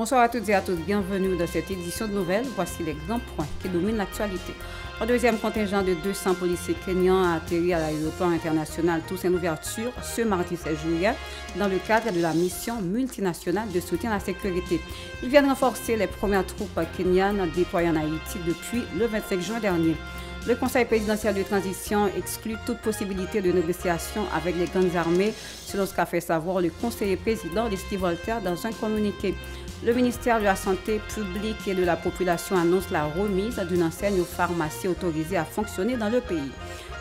Bonsoir à toutes et à tous, bienvenue dans cette édition de nouvelles. Voici les grands points qui dominent l'actualité. Un deuxième contingent de 200 policiers kenyans a atterri à l'aéroport international Toussaint Ouverture ce mardi 16 juillet dans le cadre de la mission multinationale de soutien à la sécurité. Ils viennent renforcer les premières troupes kenyanes déployées en Haïti depuis le 25 juin dernier. Le Conseil présidentiel de transition exclut toute possibilité de négociation avec les gangs armés, selon ce qu'a fait savoir le conseiller président Leslie Voltaire dans un communiqué. Le ministère de la Santé publique et de la Population annonce la remise d'une enseigne aux pharmacies autorisées à fonctionner dans le pays.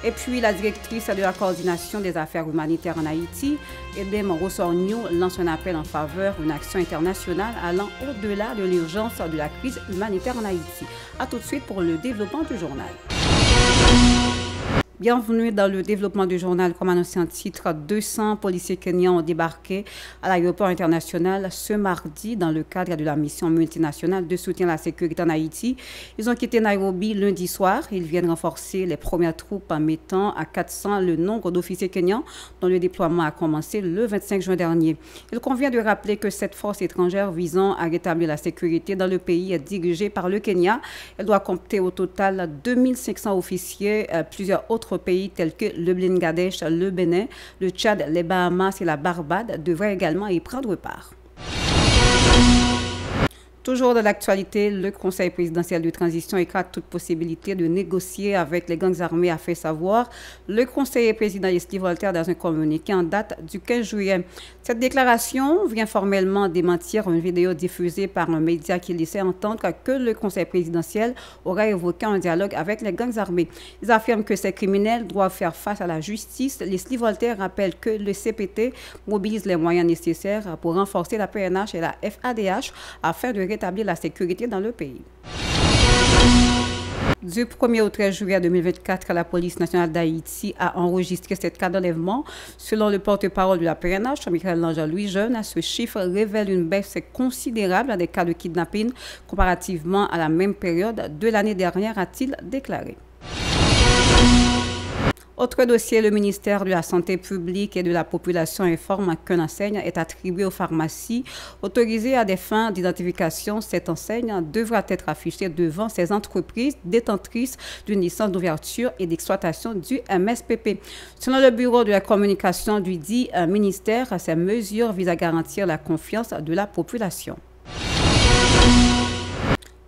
Et puis, la directrice de la coordination des affaires humanitaires en Haïti, Edem Rossorgno, lance un appel en faveur d'une action internationale allant au-delà de l'urgence de la crise humanitaire en Haïti. A tout de suite pour le développement du journal. you Bienvenue dans le développement du journal. Comme annoncé en titre, 200 policiers kenyans ont débarqué à l'aéroport international ce mardi dans le cadre de la mission multinationale de soutien à la sécurité en Haïti. Ils ont quitté Nairobi lundi soir. Ils viennent renforcer les premières troupes en mettant à 400 le nombre d'officiers kenyans dont le déploiement a commencé le 25 juin dernier. Il convient de rappeler que cette force étrangère visant à rétablir la sécurité dans le pays est dirigée par le Kenya. Elle doit compter au total 2500 officiers, euh, plusieurs autres pays tels que le Bangladesh, le Bénin, le Tchad, les Bahamas et la Barbade devraient également y prendre part. Toujours de l'actualité, le Conseil présidentiel de transition écarte toute possibilité de négocier avec les gangs armés, a fait savoir le conseiller président Leslie Voltaire dans un communiqué en date du 15 juillet. Cette déclaration vient formellement démentir une vidéo diffusée par un média qui laissait entendre que le Conseil présidentiel aurait évoqué un dialogue avec les gangs armés. Ils affirment que ces criminels doivent faire face à la justice. Leslie Voltaire rappelle que le CPT mobilise les moyens nécessaires pour renforcer la PNH et la FADH afin de rétablir la sécurité dans le pays. Du 1er au 13 juillet 2024, la police nationale d'Haïti a enregistré cette cas d'enlèvement. Selon le porte-parole de la PNH, Michael Louis Jeune, ce chiffre révèle une baisse considérable des cas de kidnapping comparativement à la même période de l'année dernière, a-t-il déclaré. Autre dossier, le ministère de la Santé publique et de la Population informe qu'une enseigne est attribuée aux pharmacies autorisées à des fins d'identification. Cette enseigne devra être affichée devant ces entreprises détentrices d'une licence d'ouverture et d'exploitation du MSPP. Selon le Bureau de la communication du dit ministère, ces mesures visent à garantir la confiance de la population.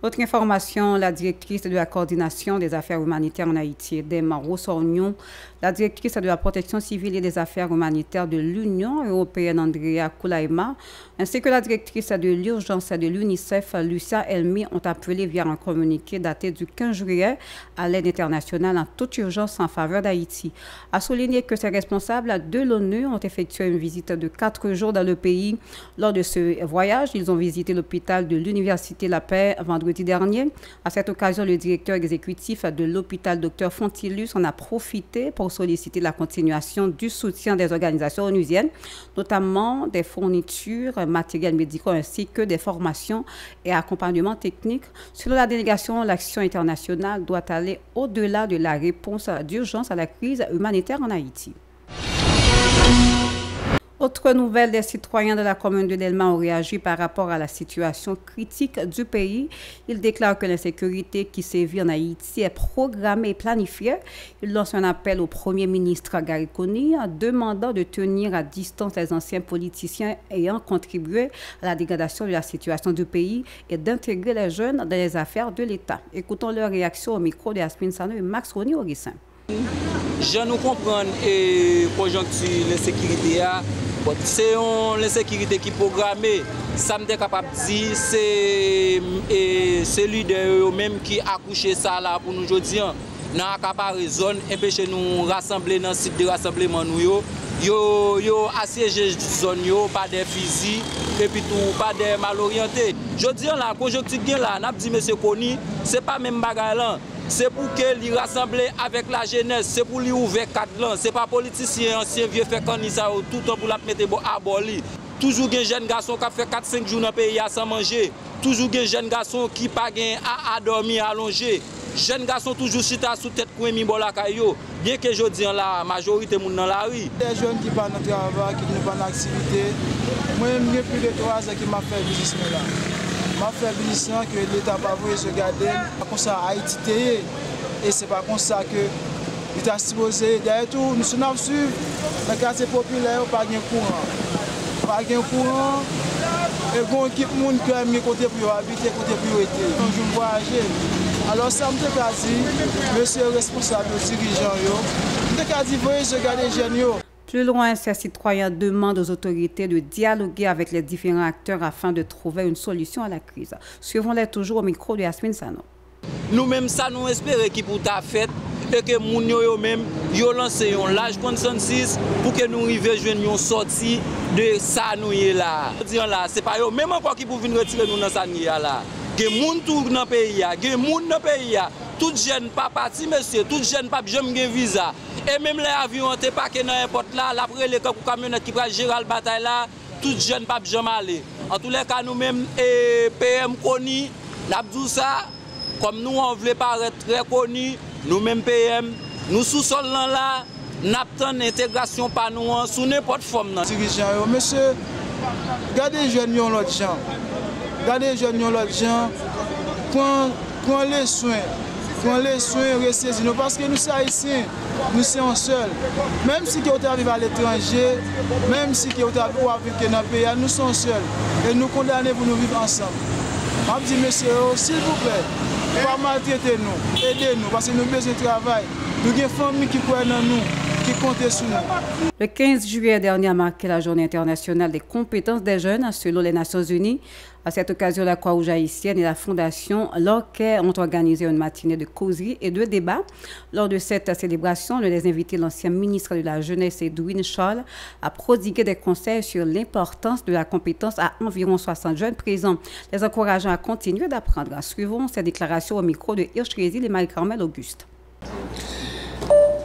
Autre information, la directrice de la coordination des affaires humanitaires en Haïti, Dema Rossorgnon, la directrice de la protection civile et des affaires humanitaires de l'Union européenne, Andrea Koulaima, ainsi que la directrice de l'urgence de l'UNICEF, Lucia Elmi, ont appelé via un communiqué daté du 15 juillet à l'aide internationale en toute urgence en faveur d'Haïti. A souligné que ces responsables de l'ONU ont effectué une visite de quatre jours dans le pays. Lors de ce voyage, ils ont visité l'hôpital de l'Université La Paix vendredi dernier. À cette occasion, le directeur exécutif de l'hôpital, Dr Fontilus, en a profité pour solliciter la continuation du soutien des organisations onusiennes, notamment des fournitures, matériels médicaux ainsi que des formations et accompagnements techniques. Selon la délégation, l'action internationale doit aller au-delà de la réponse d'urgence à la crise humanitaire en Haïti. Autre nouvelle, des citoyens de la commune de Delma ont réagi par rapport à la situation critique du pays. Ils déclarent que l'insécurité qui sévit en Haïti est programmée et planifiée. Ils lancent un appel au Premier ministre Gary demandant de tenir à distance les anciens politiciens ayant contribué à la dégradation de la situation du pays et d'intégrer les jeunes dans les affaires de l'État. Écoutons leur réaction au micro de Asmin Sano et Max Roni Orissin. Je nous comprends et conjoncture l'insécurité Pot se yon l'insekirite ki programe, sa mte kapap di, se, e, se li de yo menm ki akouche sa la pou nou jodian, nan akapare zon, empèche nou rassemble nan sit de rassembleman nou yo, yo, yo asyeje zon yo, pa de fizi, epi tou pa de mal oryante. Jodian la, konjoktik gen la, nap di mese koni, se pa menm bagay lan, Se pou ke li rassemble avèk la jenèz, se pou li ouve kat lan, se pa politisyen ansyen vie fè kan nisa ou toutan pou la pmete bo aboli. Toujou gen jen gason kap fè 4-5 joun an peyi a san manje. Toujou gen jen gason ki pa gen a adormi alonje. Jen gason toujou chita sou tèt kwen mi bola kayo. Bien ke jodi an la majorite moun nan la ri. De joun ki pa nan travay, ki nou pa nan aktivite, mwen mwen pli de 3 an ki ma fè vizisme la. Ma fè binisyan ke l'Etat pa vwe se gade, pa kon sa Haiti teye. e se pa kon sa ke l'Etat sipoze. Dè tou, nou se nan suv, nan kase popilè ou pa gen kouran. Pa gen kouran, e gon kip moun kwen mi kote pou yo habite, kote pou yo ete. Joun voyaje. Alors sa mte kazi, mè se responsable dirijan yo, mte kazi vwe se gade jen yo. Plus loin, ces citoyens demandent aux autorités de dialoguer avec les différents acteurs afin de trouver une solution à la crise. Suivons-les toujours au micro de Yasmine Sano. Nous-mêmes, ça nous espérait qu'il pour ta fête et que nous yo même yo un large consensus pour que nous arrivions à joindre une sortie de ça nous là. là, pas eux même encore qui pour venir retirer nous dans ça là. A des gens dans pays, des gens dans pays. Tout jeune pas parti, monsieur, tout jeune pas jamais visa. E menm le avyon te pake nan yon pot la, la prele kakou kamyonet ki pral jiral batay la, tout jen pap jom ale. An tou le ka nou menm e, PM koni, nabdou sa, kom nou an vle paret tre koni, nou menm PM, nou sou sol nan la, naptan integrasyon pa nou an, sou ne pot fom nan. Dirijan yo, mese, gade jen yon lot jan, gade jen yon lot jan, pran le swen, pran le soye, resezi nou, paske nou se Haitien, nou se an sol. Mem si ki ou te aviv al etranje, mem si ki ou te aviv ou aviv ke nan peya, nou se an sol. E nou kondane pou nou viv ansam. Mab di mese yo, oh, sil pou ple, pa maltrete nou, ede nou, paske nou bez de travay, nou gen fami ki pou en nan nou. Le 15 juillet dernier a marqué la journée internationale des compétences des jeunes selon les Nations Unies. À cette occasion, la Croix-Rouge haïtienne et la Fondation Lorquet ont organisé une matinée de causerie et de débats. Lors de cette célébration, le les invités, l'ancien ministre de la Jeunesse, Edwin Scholl, a prodigué des conseils sur l'importance de la compétence à environ 60 jeunes présents, les encourageant à continuer d'apprendre. Suivons ces déclarations au micro de Hirsch et Marie-Carmel Auguste.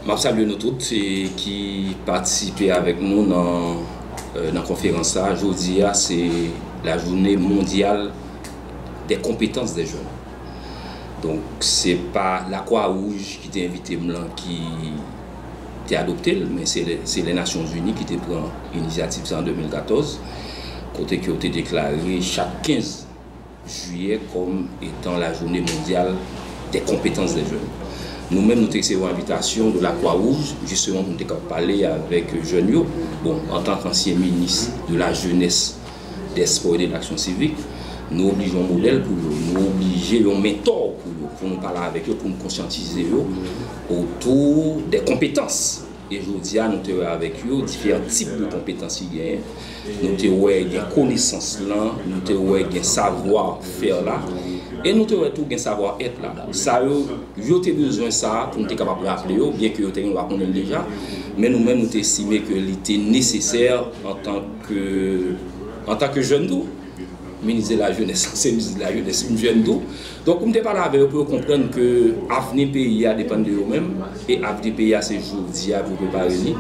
Je salue nous toutes qui participent avec nous dans euh, la conférence. Aujourd'hui, c'est la journée mondiale des compétences des jeunes. Donc, ce n'est pas la Croix-Rouge qui t'a invité qui t'a adopté, mais c'est les, Nations Unies qui t'ont pris l'initiative en 2014, côté qui a été déclaré chaque 15 juillet comme étant la journée mondiale des compétences Nou men nou te eksevo invitasyon de la Kwa-Rouge, justement nou te kap pale avèk Jeunio, bon, an tank ansyen minis de la jeunesse, d'espo et de l'aksyon sivik, nou oblijon model pou yo, nou oblijon yon mentor pou yo, pou nou pale avèk yo, pou nou konsyantize yo, otou de kompetans. E jodi a nou te wè avèk yo, diferent tip de kompetansi gen, nou te wè gen konesans lan, nou te wè gen savoi fèr la, E nou te wè tou gen savwa et la. Sa yo, yo te bezwen sa pou nou te kapap rappele yo, bien ki yo te gen wakonem deja, men nou men nou te esime ke li te neseser an tanke jen do. Menize la jenese, se menize la jenese, mou jen do. Donk pou mte pala ave yo pou yo kompren ke avne peyi a depan de yo men, e avne peyi a se jour di a vou pe pa reni.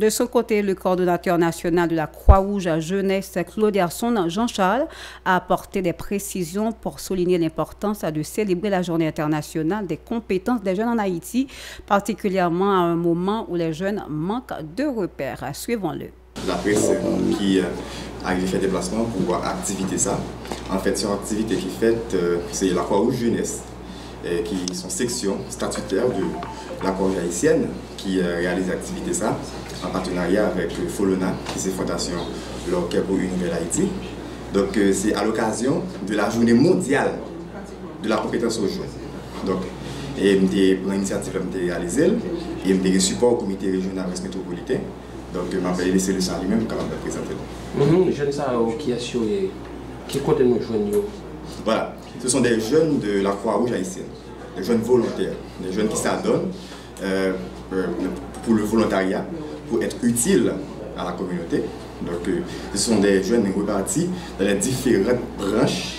De son côté, le coordonnateur national de la Croix-Rouge à jeunesse, Claude Arson Jean-Charles, a apporté des précisions pour souligner l'importance de célébrer la journée internationale des compétences des jeunes en Haïti, particulièrement à un moment où les jeunes manquent de repères. Suivons-le. La presse qui arrive faire déplacement pour activité ça. En fait, c'est une activité qui fait, euh, c'est la Croix-Rouge Jeunesse, qui sont section statutaire de la Croix-Rouge haïtienne qui euh, réalise l'activité ça en partenariat avec euh, Folona, qui est Fondation Lorquet pour une nouvelle Haïti. Donc, c'est à l'occasion de la journée mondiale de la compétence aux jeunes. Donc, et l'initiative a été réalisée et je support au comité régional métropolitain donc, je m'appelle laissé le salut même capable de présenter. Mm jeunes qui assurent, qui comptent nous joindre Voilà, ce sont des jeunes de la Croix-Rouge haïtienne, des jeunes volontaires, des jeunes qui s'adonnent euh, euh, pour le volontariat, pour être utiles à la communauté. Donc, euh, ce sont des jeunes repartis dans les différentes branches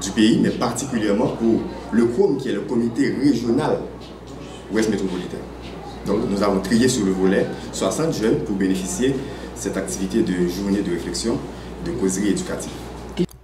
du pays, mais particulièrement pour le COM, qui est le comité régional ouest métropolitain. Donc nous avons trié sur le volet 60 jeunes pour bénéficier de cette activité de journée de réflexion, de causerie éducative.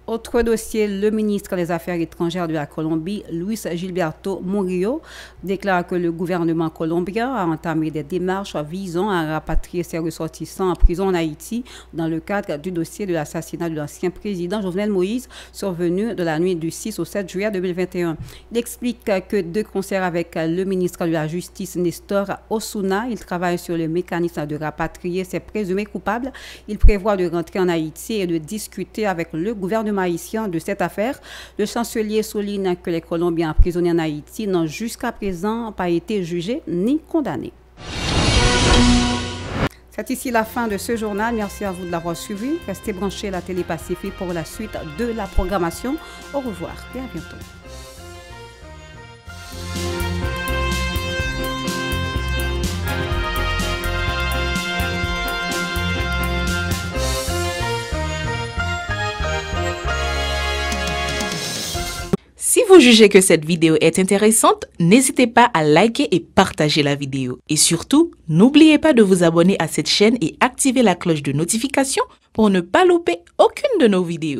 Autre dossier, le ministre des Affaires étrangères de la Colombie, Luis Gilberto Murillo, déclare que le gouvernement colombien a entamé des démarches visant à rapatrier ses ressortissants en prison en Haïti dans le cadre du dossier de l'assassinat de l'ancien président Jovenel Moïse, survenu de la nuit du 6 au 7 juillet 2021. Il explique que de concert avec le ministre de la Justice Nestor Osuna, il travaille sur le mécanisme de rapatrier ses présumés coupables. Il prévoit de rentrer en Haïti et de discuter avec le gouvernement de cette affaire. Le chancelier souligne que les Colombiens emprisonnés en Haïti n'ont jusqu'à présent pas été jugés ni condamnés. C'est ici la fin de ce journal. Merci à vous de l'avoir suivi. Restez branchés à la télé Pacifique pour la suite de la programmation. Au revoir et à bientôt. Vous jugez que cette vidéo est intéressante, n'hésitez pas à liker et partager la vidéo. Et surtout, n'oubliez pas de vous abonner à cette chaîne et activer la cloche de notification pour ne pas louper aucune de nos vidéos.